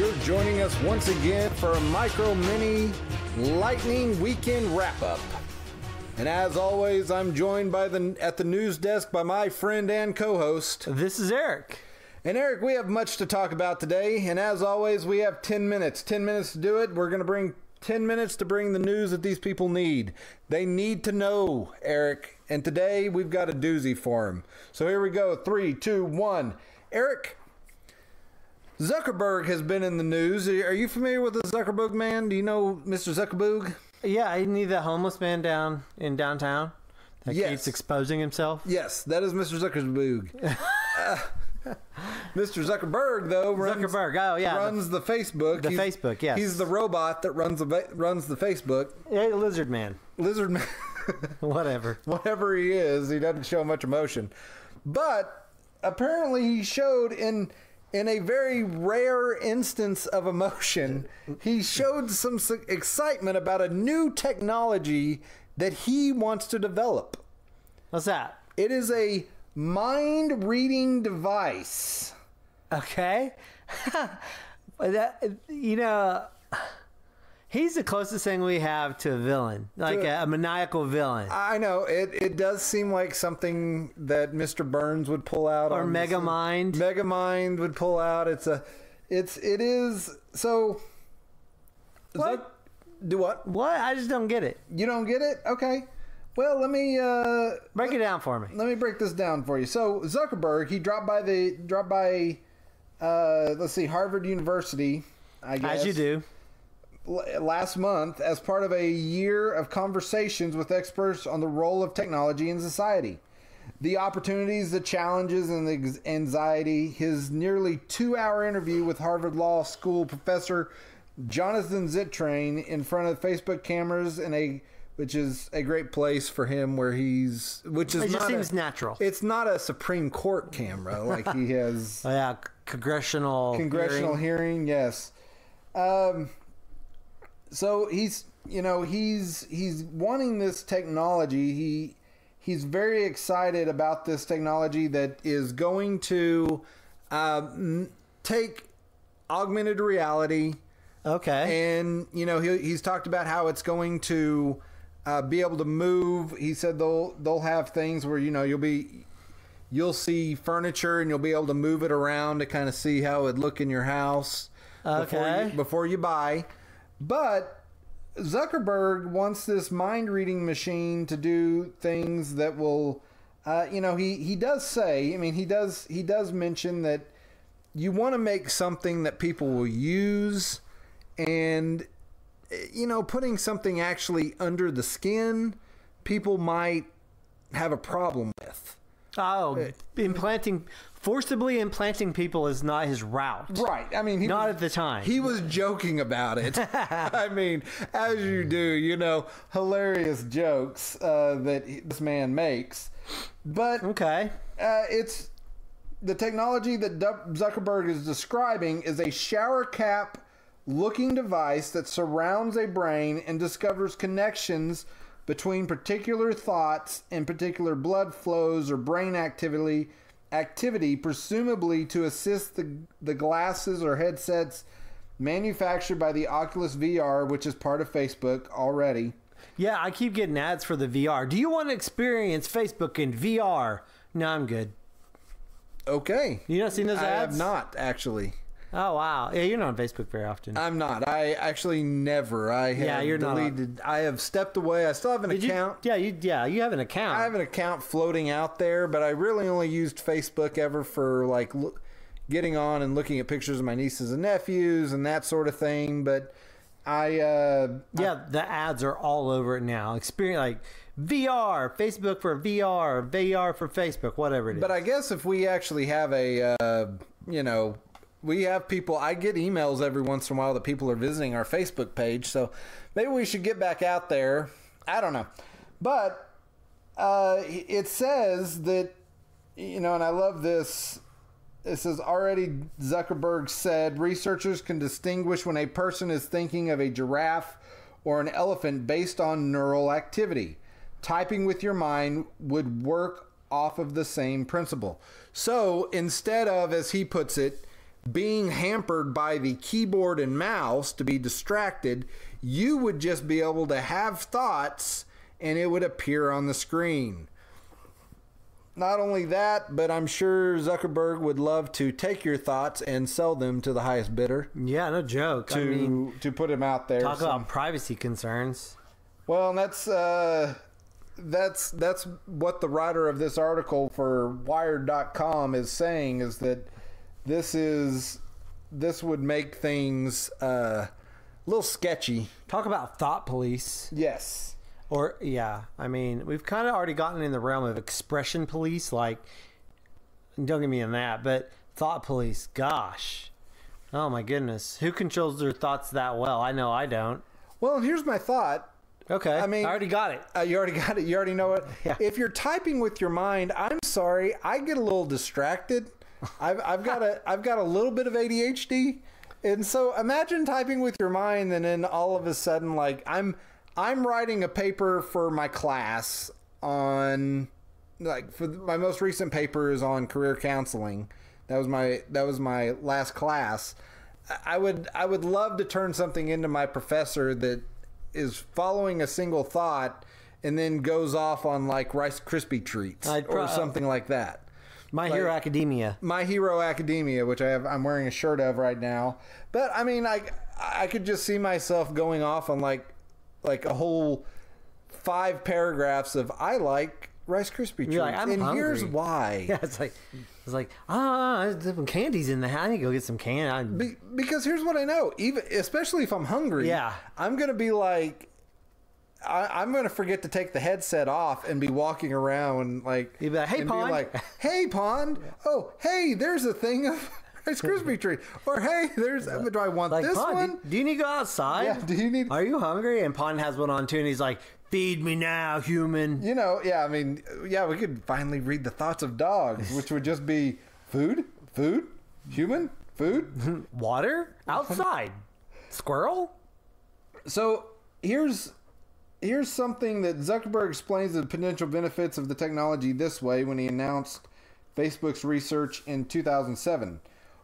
You're joining us once again for a Micro Mini Lightning Weekend Wrap Up. And as always, I'm joined by the at the news desk by my friend and co-host. This is Eric. And Eric, we have much to talk about today, and as always, we have 10 minutes. 10 minutes to do it. We're going to bring 10 minutes to bring the news that these people need. They need to know, Eric. And today we've got a doozy for them. So here we go. Three, two, one. Eric, Zuckerberg has been in the news. Are you familiar with the Zuckerberg man? Do you know Mr. Zuckerberg? Yeah, I need the homeless man down in downtown that Yes. keeps exposing himself. Yes, that is Mr. Zuckerberg. Uh, Mr. Zuckerberg, though, runs, Zuckerberg, oh, yeah, runs the, Facebook. the Facebook, yes. he's the robot that runs the runs the Facebook. Hey, lizard man. Lizard man, Whatever. whatever he is, he doesn't show much emotion. But apparently, he showed in in a very rare instance of emotion, he showed some excitement about a new technology that he wants to develop. What's that? It is a mind reading device. Okay. that, you know, he's the closest thing we have to a villain, like a, a maniacal villain. I know it. It does seem like something that Mr. Burns would pull out, Or on this- Megamind. Megamind would pull out. It's a, it's it is so. What? Do what? what? I just don't get it. You don't get it? Okay. Well, let me uh, Break it down for me. let me break this down for you. So Zuckerberg, he dropped by the dropped by, uh, let's see, Harvard University. I guess As you do. Last month as part of a year of conversations with experts on the role of technology in society. The opportunities, the challenges, and the anxiety. His nearly two hour interview with Harvard Law School professor Jonathan Zittrain in front of Facebook cameras in a which is a great place for him where he's which is It just seems a, natural. It's not a Supreme Court camera like he has Oh, yeah, congressional congressional hearing. hearing. yes um so he's you know he's he's wanting this technology he he's very excited about this technology that is going to um, take augmented reality Okay. and you know he, he's talked about how it's going to uh, be able to move. He said they'll they'll have things where you know you'll be you'll see furniture and you'll be able to move it around to kind of see how it would look in your house before Okay. you, before you buy. But Zuckerberg wants this mind reading machine to do things that will. Uh, you know, he, he does say. I mean, he does he does mention that you want to make something that people will use and you know putting something actually under the skin people might have a problem with oh, implanting forcibly implanting people is not his route. right i mean he Not was, at the time. he was joking about it i mean as you do you know hilarious jokes uh, that this man makes but Okay. uh, it's the technology that Zuckerberg is describing is a shower cap looking device that surrounds a brain and discovers connections between particular thoughts and particular blood flows or brain activity activity presumably to assist the, the glasses or headsets manufactured by the Oculus VR which is part of Facebook already Yeah, I keep getting ads for the VR. Do you want to experience Facebook in VR? No, I'm good. okay You not seen those ads? I have not actually Oh wow. Yeah, you're not on Facebook very often. I'm not. I actually never. I have Yeah, you're not on- I have stepped away. I still have an Did you? account. Yeah, you. Yeah, you have an account. I have an account floating out there, but I really only used Facebook ever for like getting on and looking at pictures of my nieces and nephews and that sort of thing. But I, uh, yeah, the ads are all over it now. Experience like VR, Facebook for VR, VR for Facebook, whatever it is. but I guess if we actually have a, uh, you know, we have people. I get emails every once in a while that people are visiting our Facebook page. So maybe we should get back out there. I don't know, but uh, it says that you know, and I love this. It says already Zuckerberg said researchers can distinguish when a person is thinking of a giraffe or an elephant based on neural activity. Typing with your mind would work off of the same principle. So instead of, as he puts it, being hampered by the keyboard and mouse to be distracted, you would just be able to have thoughts and it would appear on the screen. Not only that, but I'm sure Zuckerberg would love to take your thoughts and sell them to the highest bidder Yeah, no joke. to I mean, to put them out there. talk So- about privacy concerns. well, that's uh, that's that's what the writer of this article for Wired.com is saying is that this is this would make things uh, a little sketchy. Talk about thought police. Yes. Or yeah, I mean, we've kind of already gotten in the realm of expression police. Like, don't get me in that, but thought police. Gosh, oh my goodness, who controls their thoughts that well? I know I don't. Well, here's my thought. Okay, I mean- I already got it. Uh, you already got it. You already know it. Yeah. If you're typing with your mind, I'm sorry, I get a little distracted. I've, I've got a I've got a little bit of ADHD, and so imagine typing with your mind, and then all of a sudden, like I'm I'm writing a paper for my class on like for my most recent paper is on career counseling. That was my that was my last class. I would I would love to turn something into my professor that is following a single thought and then goes off on like Rice Krispie treats I'd or something like that. My Hero Academia. My Hero Academia, which I have, I'm wearing a shirt of right now. But I mean, I I could just see myself going off on like like a whole five paragraphs of I like Rice Krispie treats, like, "I'm and here's why. Yeah, it's like it's like ah, some candies in the house. I need to go get some candy. Be, because here's what I know, even especially if I'm hungry, Yeah. I'm gonna be like, I, I'm gonna forget to take the headset off and be walking around like, You'd be like, "Hey, Pond." like, hey pond, oh hey, there's a thing of Rice Krispie treat, or hey, there's do I want Like, this Pond, one? do, do you need to go outside? Yeah, do you need? Are you hungry? And Pond has one on too, and he's like, "Feed me now, human." You know, yeah, I mean, yeah, we could finally read the thoughts of dogs, which would just be food, food, human, food. Water outside. Squirrel. So here's here's something that Zuckerberg explains the potential benefits of the technology this way when he announced Facebook's research in 2007.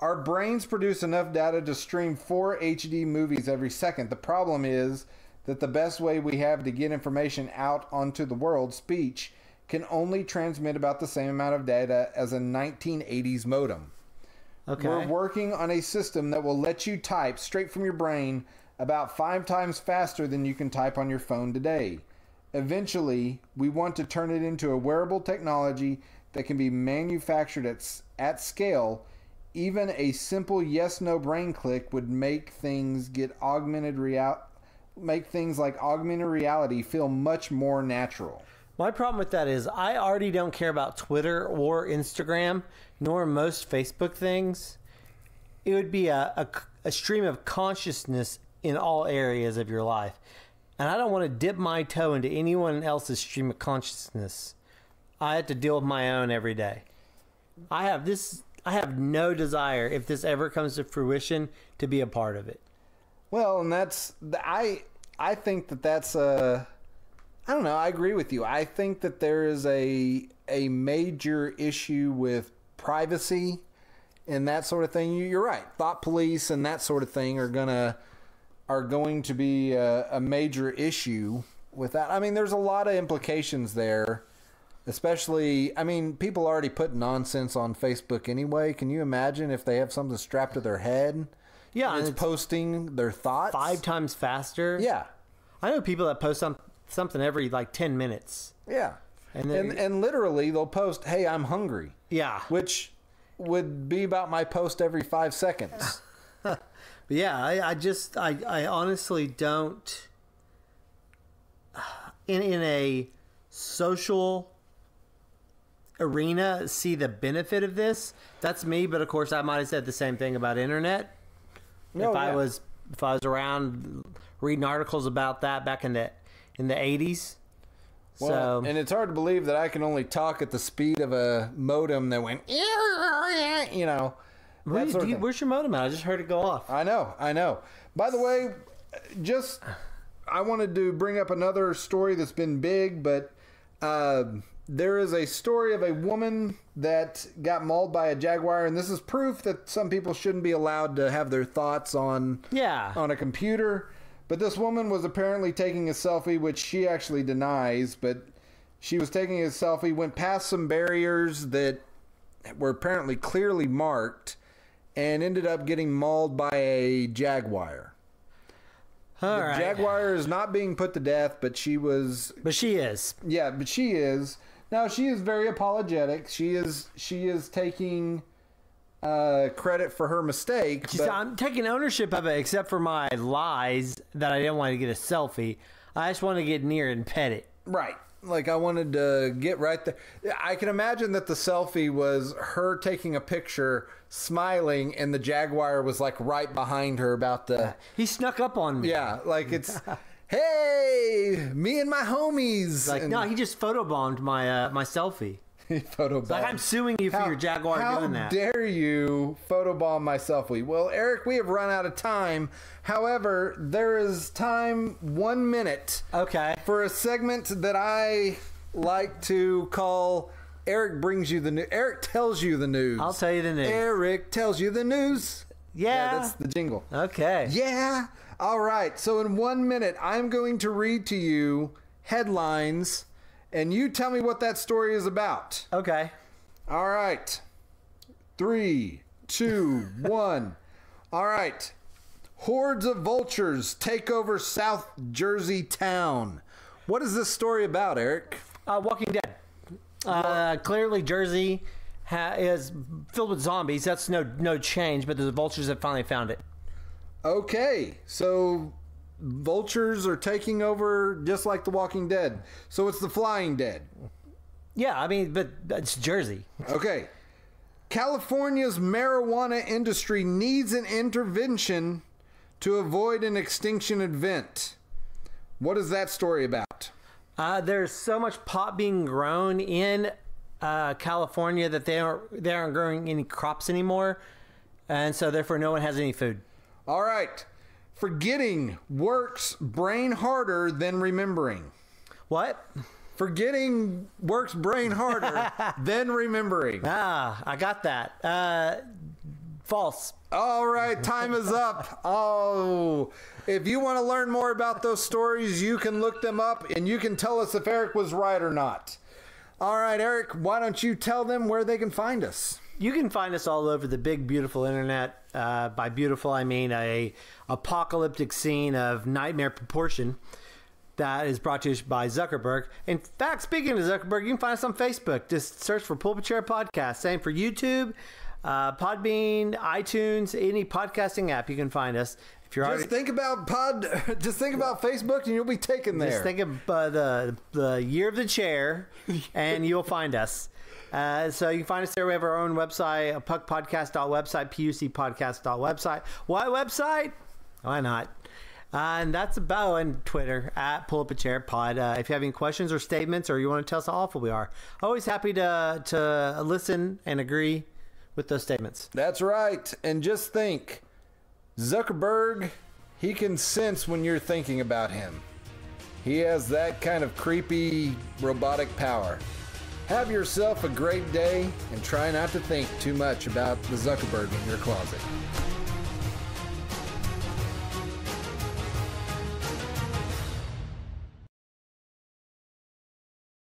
Our brains produce enough data to stream four HD movies every second. The problem is that the best way we have to get information out onto the world, speech, can only transmit about the same amount of data as a 1980s modem. Okay. We're working on a system that will let you type straight from your brain about five times faster than you can type on your phone today. Eventually, we want to turn it into a wearable technology that can be manufactured at, at scale. Even a simple yes no brain click would make things get augmented real make things like augmented reality feel much more natural. My problem with that is I already don't care about Twitter or Instagram, nor most Facebook things. It would be a, a, a stream of consciousness in all areas of your life. And I don't want to dip my toe into anyone else's stream of consciousness. I have to deal with my own every day. I have this I have no desire if this ever comes to fruition to be a part of it. Well, and that's I I think that that's a I don't know. I agree with you. I think that there is a a major issue with privacy and that sort of thing. You- You're right. Thought police and that sort of thing are gonna are going to be a, a major issue with that. I mean, there's a lot of implications there. Especially, I mean, people already put nonsense on Facebook anyway. Can you imagine if they have something strapped to their head? Yeah, and it's it's posting their thoughts. five times faster. Yeah, I know people that post some, something every like 10 minutes. yeah. And And and, literally they'll post, "Hey, I'm hungry," Yeah. which would be about my post every five seconds. But yeah, I, I just I, I honestly don't in in a social arena see the benefit of this. That's me, but of course I might have said the same thing about internet. No, if I was if I was around reading articles about that back in the in the eighties. Well, so and it's hard to believe that I can only talk at the speed of a modem that went, you know, where- that sort of you- where's your modem at? I just heard it go off. I know, I know. By the way, just I wanted to bring up another story that's been big, but uh, there is a story of a woman that got mauled by a jaguar, and this is proof that some people shouldn't be allowed to have their thoughts on Yeah. on a computer. But this woman was apparently taking a selfie, which she actually denies. But she was taking a selfie, went past some barriers that were apparently clearly marked, and ended up getting mauled by a jaguar. All the right. jaguar is not being put to death, but she was But she is. yeah, but she is now. She is very apologetic. She is she is taking uh, credit for her mistake. She's, but- I'm taking ownership of it, except for my lies that I didn't want to get a selfie. I just want to get near and pet it. right, like I wanted to get right there. I can imagine that the selfie was her taking a picture, smiling, and the jaguar was like right behind her, about the He snuck up on me. yeah, like it's. Hey, me and my homies. Like, and no, he just photobombed my uh, my selfie. he photobombed. Like, I'm suing you for your Jaguar how doing that. dare you photobomb my selfie? Well, Eric, we have run out of time. However, there is time one minute okay. for a segment that I like to call Eric brings you the news. Eric tells you the news. I'll tell you the news. Eric tells you the news. Yeah. that's the jingle. Okay. Yeah. All right. So in one minute, I'm going to read to you headlines, and you tell me what that story is about. Okay. All right. Three, two, one. All right. Hordes of vultures take over South Jersey town. What is this story about, Eric? Uh, Walking Dead. Uh, clearly, Jersey ha- is filled with zombies. That's no no change. But the vultures have finally found it. Okay, so vultures are taking over just like The Walking Dead. So it's the Flying Dead. Yeah, I mean, but it's Jersey. Okay. California's marijuana industry needs an intervention to avoid an extinction event. What is that story about? Uh, there's so much pot being grown in uh, California that they aren't they aren't growing any crops anymore, and so therefore no one has any food. All right. Forgetting works brain harder than remembering. What? Forgetting works brain harder than remembering. Ah, I got that. Uh, false. All right, time is up. Oh, if you want to learn more about those stories, you can look them up and you can tell us if Eric was right or not. All right, Eric, why don't you tell them where they can find us? You can find us all over the big, beautiful internet. Uh, by beautiful, I mean a apocalyptic scene of nightmare proportion that is brought to you by Zuckerberg. In fact, speaking of Zuckerberg, you can find us on Facebook. Just search for Pull Up A Chair Podcast. Same for YouTube, uh, Podbean, iTunes, any podcasting app. You can find us. If you're already Just think about pod. Just think about Facebook, and you'll be taken there. Just think of uh, the the year of the chair, and you'll find us. Uh, so you can find us there. We have our own website, puckpodcast.website, pucpodcast.website. Why website? Why not? Uh, and that's about and Twitter at pull up a chair pod. Uh, if you have any questions or statements, or you want to tell us how awful we are, always happy to to listen and agree with those statements. That's right. And just think, Zuckerberg, he can sense when you're thinking about him. He has that kind of creepy robotic power. Have yourself a great day and try not to think too much about the Zuckerberg in your closet.